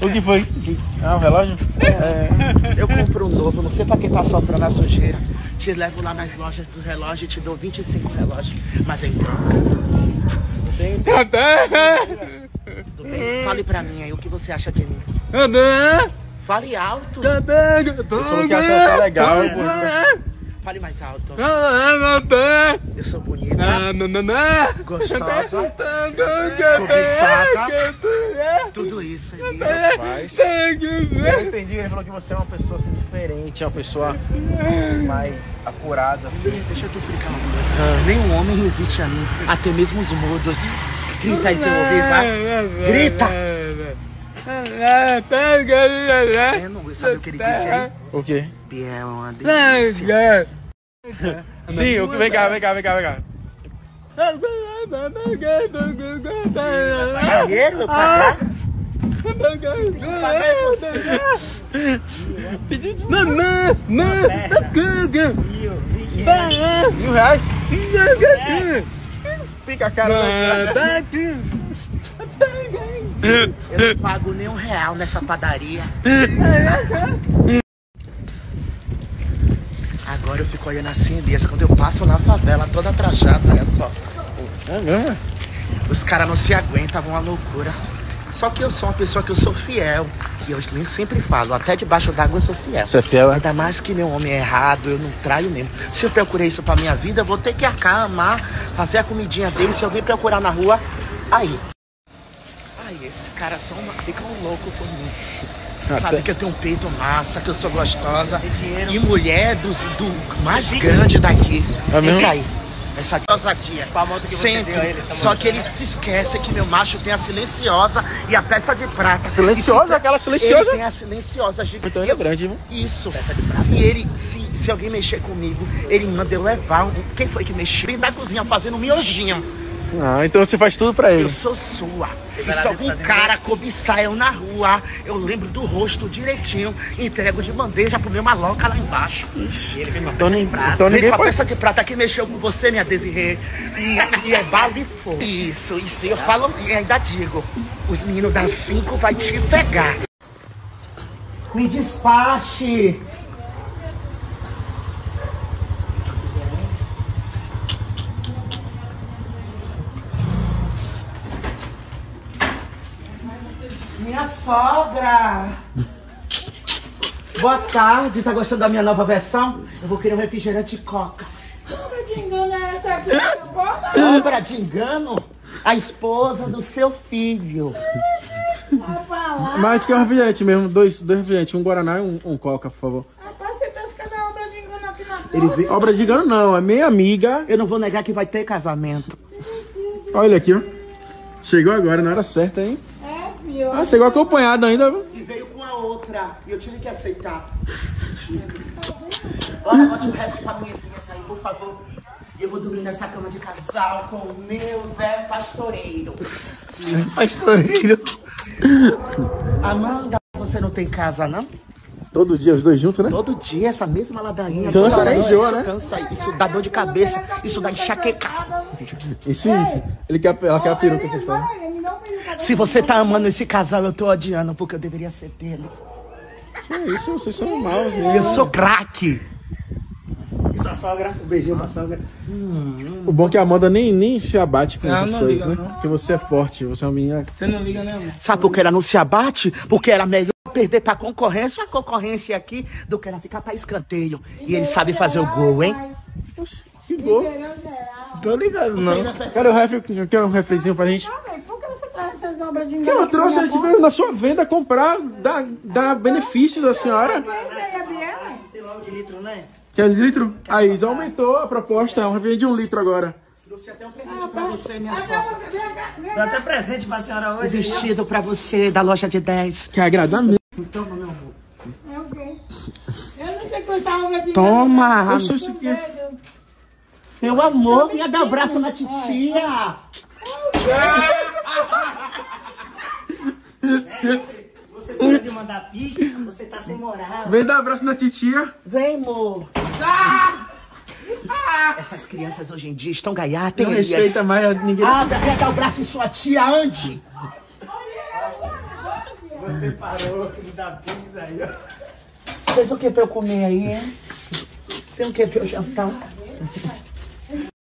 O que foi? Ah, o relógio? É. Eu compro um novo, não sei pra que tá soprando a sujeira. Te levo lá nas lojas do relógio e te dou 25 relógios. Mas em troca. Tudo bem? Tudo bem? Fale pra mim aí o que você acha de mim. Fale alto. Ele falou que achou você legal. pô. Fale mais alto. Eu sou bonita, gostosa, cobiçada. Tudo isso, Elias. Mas eu entendi, ele falou que você é uma pessoa assim, diferente, é uma pessoa mais apurada, assim. Deixa eu te explicar uma coisa. Nenhum homem resiste a mim, até mesmo os mudos. Grita aí pra eu ouvir, vai. Grita! Eu não sabe o que ele disse aí? O quê? Biel é uma delícia. Sim, o que- vem cá, vem cá, vem cá, vem cá. Dinheiro, eu pagar? Mil reais? Pica a cara daqui. Eu não pago nem um real nessa padaria. Agora eu fico olhando assim, Elias, quando eu passo na favela toda trajada, olha só. É? Os caras não se aguentam, uma loucura. Só que eu sou uma pessoa que eu sou fiel. E eu nem sempre falo, até debaixo d'água eu sou fiel. Você é fiel, é? Ainda mais que meu homem é errado, eu não traio mesmo. Se eu procurei isso pra minha vida, eu vou ter que arcar, amar, fazer a comidinha dele. Se alguém procurar na rua, aí. Aí, esses caras são, ficam loucos por mim. Sabe que eu tenho um peito massa, que eu sou gostosa. E mulher dos, do mais grande daqui. É mesmo? Fica aí. Essa ousadia. Qual a moto que você Sempre. tá Só que eles se esquecem que meu macho tem a silenciosa e a peça de prata. Silenciosa? Se- Aquela silenciosa? Ele tem a silenciosa gigante. Então ele é grande, viu? Isso. Se ele, se, se alguém mexer comigo, ele manda eu levar. um- Quem foi que mexeu? Vem da cozinha fazendo um miojinho. Ah, então você faz tudo pra Eu ele. sou sua. E se algum cara cobiçar eu na rua, eu lembro do rosto direitinho, entrego de bandeja pro meu maloca lá embaixo. E ele vem uma Então, peça de nem- prata. então Vem com a pode. peça de prata que mexeu com você, minha Desirê. E, e é bala e fogo. Isso, isso. Eu falo e ainda digo. Os meninos das cinco vai te pegar. Me despache. Minha sogra. Boa tarde, tá gostando da minha nova versão? Eu vou querer um refrigerante coca. Que engano é essa aqui? Bota Obra de engano? A esposa do seu filho. Mas que é um refrigerante mesmo. Dois, dois refrigerantes, um Guaraná e um, um Coca, por favor. Rapaz, você trouxe cada obra de engano aqui na Ele veio... Obra de engano não, é minha amiga. Eu não vou negar que vai ter casamento. Olha aqui, ó. Chegou agora, na hora certa, hein? Ah, chegou acompanhado ainda, viu? E veio com a outra. E eu tive que aceitar. Olha, bote um rap pra minha aí, por favor. Eu vou dormir nessa cama de casal com o meu Zé Pastoreiro. Pastoreiro. Amanda, você não tem casa, não? Todo dia, os dois juntos, né? Todo dia essa mesma ladainha. Cansa, né? Enjoa, isso né? Cansa, isso dá dor de cabeça, isso dá enxaqueca. Esse, ele quer, ela quer a peruca que Se você tá amando esse casal, eu tô odiando, porque eu deveria ser dele. Que isso, vocês são maus mesmo. Eu sou craque. E sua sogra? Um beijinho pra sogra. O bom é que a Amanda nem, nem se abate com Não, essas não coisas, liga, né? não. Porque você é forte, você é uma menina. Você não liga, né, amor? Sabe por que ela não se abate? Porque era melhor perder pra concorrência, a concorrência aqui, do que ela ficar pra escanteio. E ele sabe fazer o gol, hein? Que gol. Tô ligado, não. Quero um refri, quero um refrizinho pra gente. Ah, que essas obras de Que eu trouxe, na a gente porta? veio na sua venda comprar, dar, dar benefícios à senhora. É? Tem logo de litro, né? Quer de litro? A Isa aumentou a proposta, é um refri de um litro agora. Trouxe até um presente pra você, minha Ah, sogra. cá. até presente pra senhora Um hoje. vestido pra você da loja de 10. Quer agradar mesmo? É o quê? Eu não sei quantas obras de. Toma! Eu sou que Meu amor, vinha dar abraço na titia. Você pode mandar pique, você tá sem moral. Vem dar abraço na titia. Vem, amor. Essas crianças hoje em dia estão gaiatas, Não respeita mais ninguém. Ah, dar o braço em sua tia, ande. Você parou de dar pizza aí, ó. Fez o que pra eu comer aí, hein? Tem o que pra eu jantar?